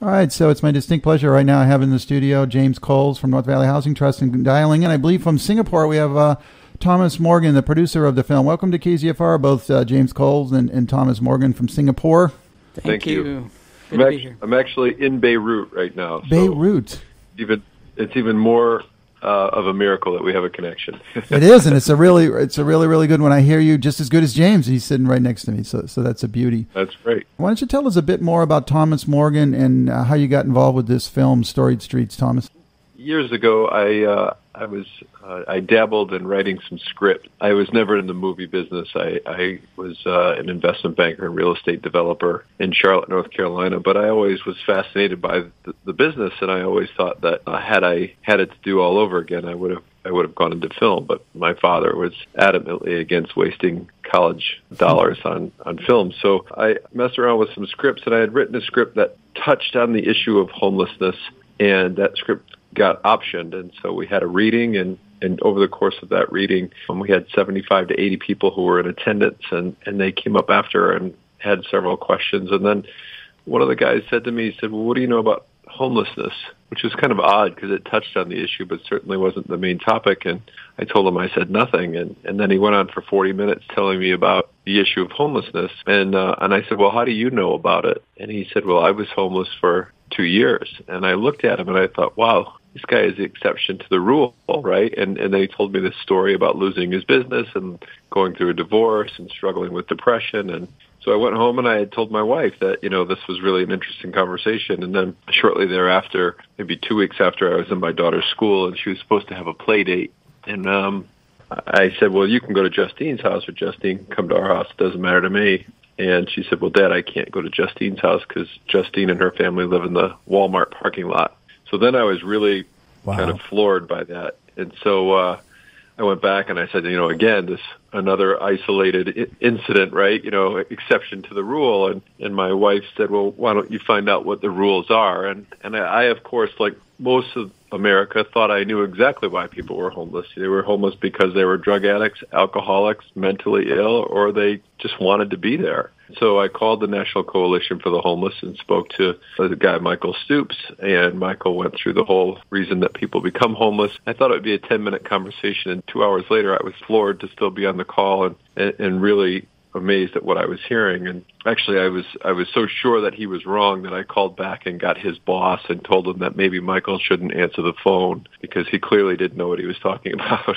All right, so it's my distinct pleasure right now I have in the studio James Coles from North Valley Housing Trust and dialing in. I believe from Singapore we have uh, Thomas Morgan, the producer of the film. Welcome to KZFR, both uh, James Coles and, and, Thomas Morgan from Singapore. Thank, Thank you. you. I'm, actually, I'm, actually in Beirut right now. Beirut. So even it's even more uh, of a miracle that we have a connection. it is, and it's a really, it's a really, really good one. I hear you just as good as James. He's sitting right next to me, so so that's a beauty. That's great. Why don't you tell us a bit more about Thomas Morgan and uh, how you got involved with this film, Storied Streets, Thomas? Years ago, I uh, I was uh, I dabbled in writing some script. I was never in the movie business. I, I was uh, an investment banker and real estate developer in Charlotte, North Carolina. But I always was fascinated by the, the business, and I always thought that uh, had I had it to do all over again, I would have I would have gone into film. But my father was adamantly against wasting college dollars on on film. So I messed around with some scripts, and I had written a script that touched on the issue of homelessness, and that script got optioned, and so we had a reading, and and over the course of that reading, um, we had 75 to 80 people who were in attendance, and and they came up after and had several questions, and then one of the guys said to me, he said, "Well, what do you know about homelessness?" Which was kind of odd because it touched on the issue, but certainly wasn't the main topic. And I told him I said nothing, and and then he went on for 40 minutes telling me about the issue of homelessness, and uh, and I said, "Well, how do you know about it?" And he said, "Well, I was homeless for two years," and I looked at him and I thought, "Wow." this guy is the exception to the rule, right? And and then he told me this story about losing his business and going through a divorce and struggling with depression and so I went home and I had told my wife that, you know, this was really an interesting conversation. And then shortly thereafter, maybe two weeks after I was in my daughter's school and she was supposed to have a play date. And, um, I said, well, you can go to Justine's house or Justine come to our house. It doesn't matter to me. And she said, well, Dad, I can't go to Justine's house because Justine and her family live in the Walmart parking lot. So then I was really wow. kind of floored by that. And so uh, I went back and I said, you know, again, this another isolated incident, right? You know, exception to the rule. And and my wife said, well, why don't you find out what the rules are? And and I, I of course, like most of America, thought I knew exactly why people were homeless. They were homeless because they were drug addicts, alcoholics, mentally ill, or they just wanted to be there. So I called the National Coalition for the Homeless and spoke to the guy Michael Stoops, and Michael went through the whole reason that people become homeless. I thought it would be a 10 minute conversation, and two hours later I was floored to still be on the call and, and really amazed at what I was hearing. And actually, I was I was so sure that he was wrong that I called back and got his boss and told him that maybe Michael shouldn't answer the phone because he clearly didn't know what he was talking about.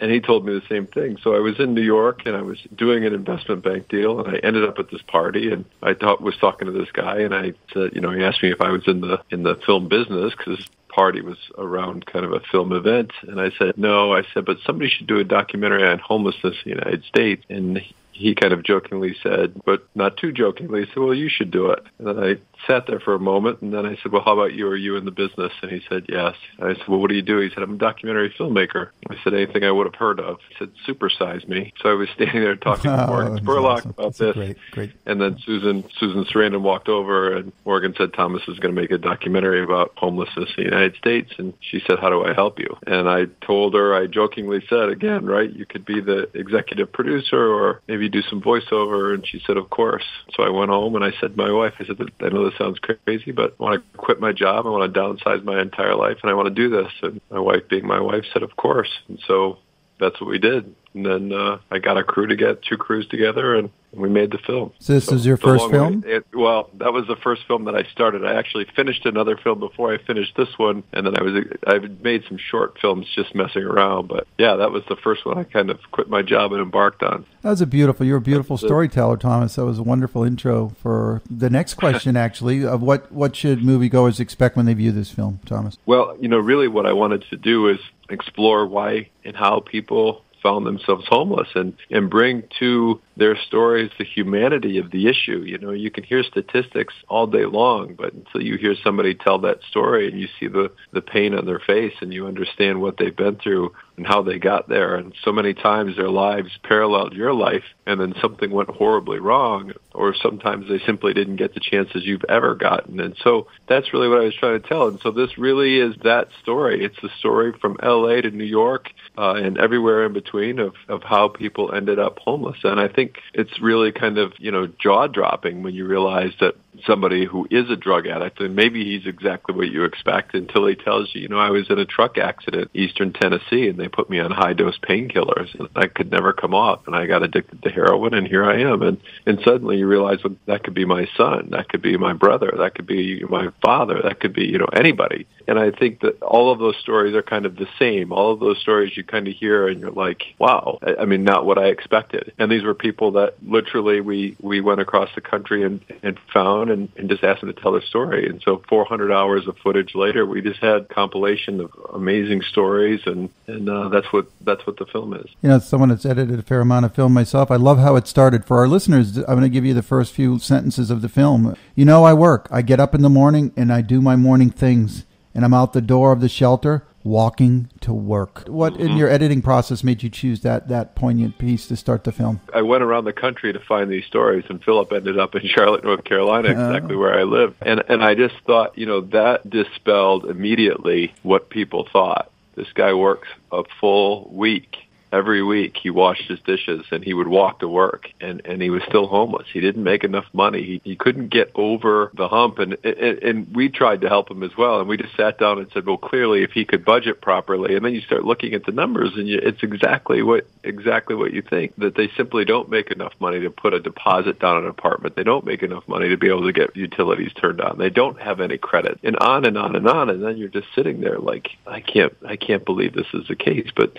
and he told me the same thing. So I was in New York and I was doing an investment bank deal, and I ended up at this party, and I thought, was talking to this guy, and I said, you know, he asked me if I was in the in the film business because party was around kind of a film event and I said no I said but somebody should do a documentary on homelessness in the United States and he kind of jokingly said, but not too jokingly, said, well, you should do it. And then I sat there for a moment, and then I said, well, how about you? Are you in the business? And he said, yes. And I said, well, what do you do? He said, I'm a documentary filmmaker. I said, anything I would have heard of. He said, supersize me. So I was standing there talking to oh, Morgan Spurlock awesome. about this. Great, great. And then Susan, Susan Sarandon walked over, and Morgan said, Thomas is going to make a documentary about homelessness in the United States. And she said, how do I help you? And I told her, I jokingly said, again, right, you could be the executive producer or maybe do some voiceover. And she said, of course. So I went home and I said to my wife, I said, I know this sounds crazy, but I want to quit my job. I want to downsize my entire life and I want to do this. And my wife, being my wife, said, of course. And so that's what we did. And then uh, I got a crew to get two crews together, and we made the film. So this so was your first film? Way, it, well, that was the first film that I started. I actually finished another film before I finished this one, and then I was I made some short films just messing around. But yeah, that was the first one I kind of quit my job and embarked on. That was a beautiful. You're a beautiful That's storyteller. Thomas. That was a wonderful intro for the next question, actually, of what what should moviegoers expect when they view this film, Thomas? Well, you know, really, what I wanted to do is explore why and how people found themselves homeless and, and bring to their stories the humanity of the issue. You know, you can hear statistics all day long, but until you hear somebody tell that story and you see the, the pain on their face and you understand what they've been through and how they got there. And so many times their lives paralleled your life and then something went horribly wrong or sometimes they simply didn't get the chances you've ever gotten. And so that's really what I was trying to tell. And so this really is that story. It's the story from LA to New York uh, and everywhere in between of, of how people ended up homeless. And I think it's really kind of, you know, jaw dropping when you realize that somebody who is a drug addict and maybe he's exactly what you expect until he tells you, you know, I was in a truck accident eastern Tennessee and they put me on high dose painkillers and I could never come off and I got addicted to heroin and here I am and and suddenly you realize well, that could be my son, that could be my brother, that could be my father, that could be, you know, anybody. And I think that all of those stories are kind of the same. All of those stories you kind of hear and you're like, wow, I mean, not what I expected. And these were people that literally we, we went across the country and, and found and, and just asked them to tell their story. And so 400 hours of footage later, we just had compilation of amazing stories, and and uh, that's what that's what the film is. You know, someone that's edited a fair amount of film myself. I love how it started. For our listeners, I'm going to give you the first few sentences of the film. You know, I work. I get up in the morning and I do my morning things, and I'm out the door of the shelter walking to work. What in mm-hmm. your editing process made you choose that that poignant piece to start the film? I went around the country to find these stories, and Philip ended up in Charlotte, North Carolina, uh-huh. exactly uh, where I live. And and I just thought, you know, that dispelled immediately what people thought. This guy works a full week every week he washed his dishes and he would walk to work and and he was still homeless. He didn't make enough money. He he couldn't get over the hump. And and, and we tried to help him as well. And we just sat down and said well clearly if he could budget properly and then you start looking at the numbers and you, it's exactly what exactly what you think that they simply don't make enough money to put a deposit down on an apartment. They don't make enough money to be able to get utilities turned on. They don't have any credit. And on and on and on. And then you're just sitting there like I can't I can't believe this is the case. But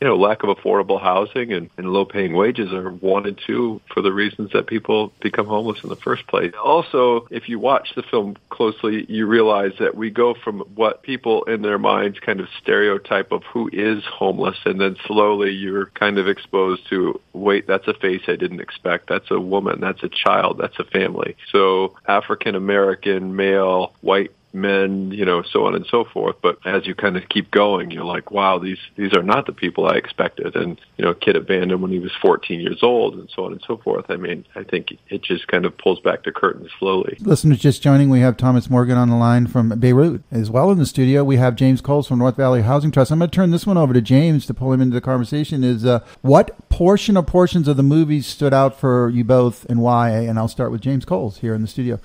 you know, lack of affordable housing and, and low paying wages are one and two for the reasons that people become homeless in the first place. Also, if you watch the film closely, you realize that we go from what people in their minds kind of stereotype of who is homeless and then slowly you're kind of exposed to, wait, that's a face I didn't expect. That's a woman. That's a child. That's a family. So African American, male, white men, you know, so on and so forth. But as you kind of keep going, you're like, wow, these these are not the people I expected. And you know, a kid abandoned when he was 14 years old, and so on and so forth. I mean, I think it just kind of pulls back the curtain slowly. Listeners just joining, we have Thomas Morgan on the line from Beirut as well in the studio. We have James Coles from North Valley Housing Trust. I'm going to turn this one over to James to pull him into the conversation. Is uh, what portion or portions of the movie stood out for you both, and why? And I'll start with James Coles here in the studio.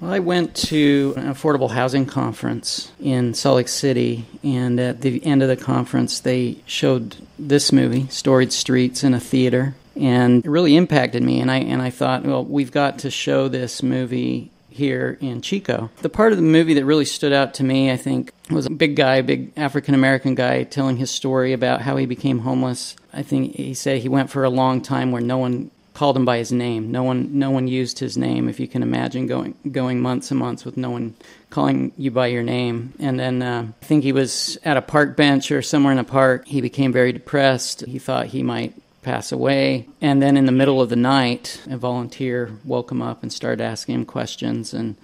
Well, I went to an affordable housing conference in Salt Lake City, and at the end of the conference, they showed this movie, Storied Streets, in a theater, and it really impacted me. And I and I thought, well, we've got to show this movie here in Chico. The part of the movie that really stood out to me, I think, was a big guy, big African American guy, telling his story about how he became homeless. I think he said he went for a long time where no one called him by his name. No one, no one used his name. If you can imagine going going months and months with no one calling you by your name. And then uh, I think he was at a park bench or somewhere in a park. He became very depressed. He thought he might pass away. And then in the middle of the night, a volunteer woke him up and started asking him questions and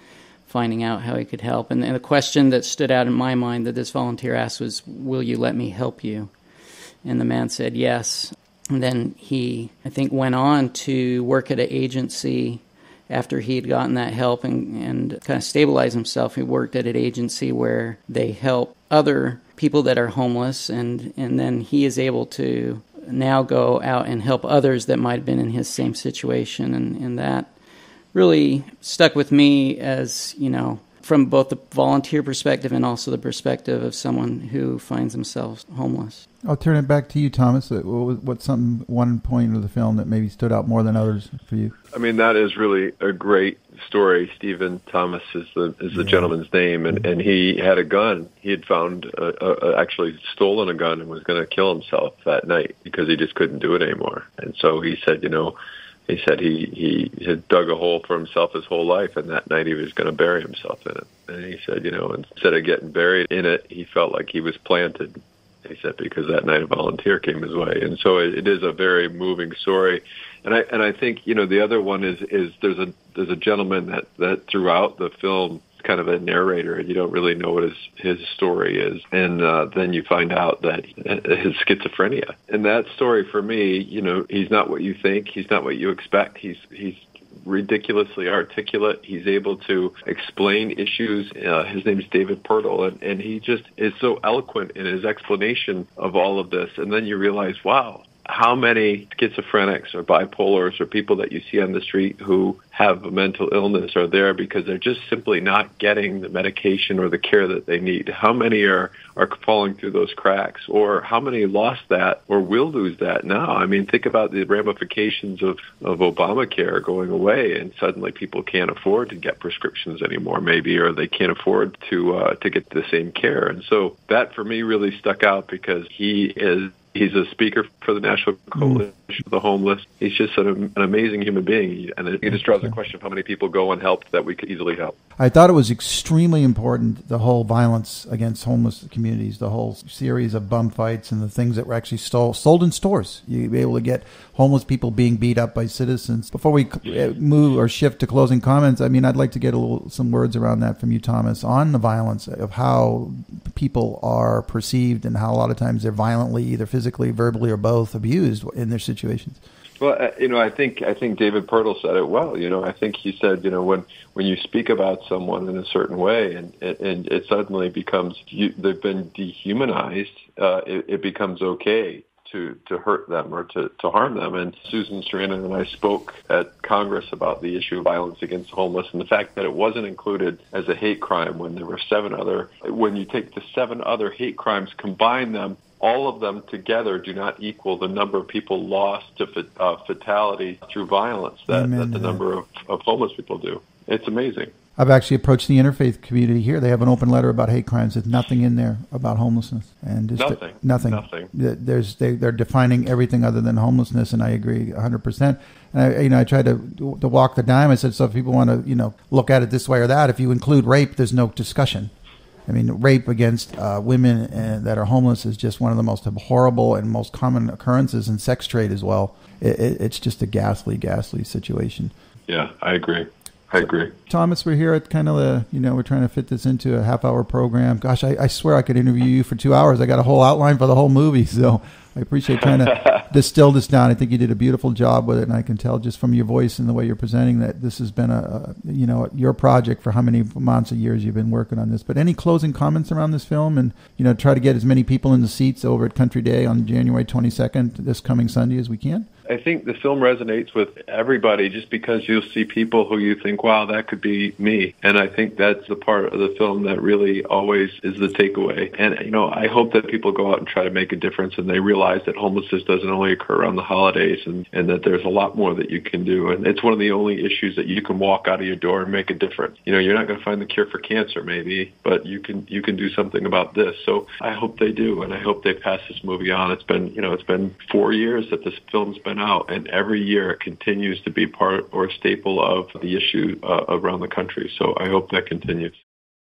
finding out how he could help. And, and the question that stood out in my mind that this volunteer asked was, "Will you let me help you?" And the man said yes. And then he, I think, went on to work at an agency after he had gotten that help and, and kind of stabilized himself. He worked at an agency where they help other people that are homeless, and, and then he is able to now go out and help others that might have been in his same situation. And, and that really stuck with me as, you know, from both the volunteer perspective and also the perspective of someone who finds themselves homeless. I'll turn it back to you, Thomas. Uh, what's some one point of the film that maybe stood out more than others for you? I mean, that is really a great story. Stephen Thomas is the is the yeah. gentleman's name, and and he had a gun. He had found a, a, actually stolen a gun and was going to kill himself that night because he just couldn't do it anymore. And so he said, you know, he said he he had dug a hole for himself his whole life, and that night he was going to bury himself in it. And he said, you know, instead of getting buried in it, he felt like he was planted. He said because that night a volunteer came his way, and so it, it is a very moving story. And I and I think you know the other one is is there's a there's a gentleman that that throughout the film kind of a narrator and you don't really know what his his story is and uh, then you find out that his schizophrenia and that story for me you know he's not what you think he's not what you expect he's he's ridiculously articulate. He's able to explain issues. Uh, his name is David Pirtle, and, and he just is so eloquent in his explanation of all of this. And then you realize, wow, how many schizophrenics or bipolars or people that you see on the street who have a mental illness are there because they're just simply not getting the medication or the care that they need? How many are, are falling through those cracks? Or how many lost that or will lose that now? I mean, think about the ramifications of, of Obamacare going away and suddenly people can't afford to get prescriptions anymore maybe or they can't afford to uh, to get the same care. And so that for me really stuck out because he is He's a speaker for the National Coalition mm. of the Homeless. He's just an, an amazing human being, and it, just draws the question of how many people go unhelped that we could easily help. I thought it was extremely important the whole violence against homeless communities, the whole series of bum fights, and the things that were actually stole, sold in stores. You'd be able to get homeless people being beat up by citizens. Before we move or shift to closing comments, I mean, I'd like to get a little some words around that from you, Thomas, on the violence of how people are perceived and how a lot of times they're violently either physically, verbally, or both abused in their situations. Well, uh, you know, I think I think David Pirtle said it well. You know, I think he said, you know, when when you speak about someone in a certain way, and and it suddenly becomes you, they've been dehumanized, uh, it, it becomes okay to to hurt them or to to harm them. And Susan Sarandon and I spoke at Congress about the issue of violence against the homeless and the fact that it wasn't included as a hate crime when there were seven other. When you take the seven other hate crimes, combine them, all of them together do not equal the number of people lost to uh, fatality through violence that, that the number of, of homeless people do. It's amazing. I've actually approached the interfaith community here. They have an open letter about hate crimes. There's nothing in there about homelessness, and nothing, nothing, nothing. There's they, they're defining everything other than homelessness, and I agree 100. percent And I, you know, I tried to to walk the dime. I said, so if people want to, you know, look at it this way or that, if you include rape, there's no discussion. I mean, rape against uh, women uh, that are homeless is just one of the most horrible and most common occurrences in sex trade as well. It, it, it's just a ghastly, ghastly situation. Yeah, I agree. I agree. Thomas, we're here at kind of the, you know, we're trying to fit this into a half hour program. Gosh, I, I swear I could interview you for two hours. I got a whole outline for the whole movie. So I appreciate trying to distill this down. I think you did a beautiful job with it. And I can tell just from your voice and the way you're presenting that this has been a, a you know, your project for how many months or years you've been working on this. But any closing comments around this film and, you know, try to get as many people in the seats over at Country Day on January 22nd, this coming Sunday as we can? I think the film resonates with everybody just because you'll see people who you think, wow, that could be me. And I think that's the part of the film that really always is the takeaway. And, you know, I hope that people go out and try to make a difference and they realize that homelessness doesn't only occur around the holidays and, and that there's a lot more that you can do. And it's one of the only issues that you can walk out of your door and make a difference. You know, you're not going to find the cure for cancer maybe, but you can, you can do something about this. So I hope they do. And I hope they pass this movie on. It's been, you know, it's been four years that this film's been out, and every year it continues to be part or a staple of the issue uh, around the country. So I hope that continues.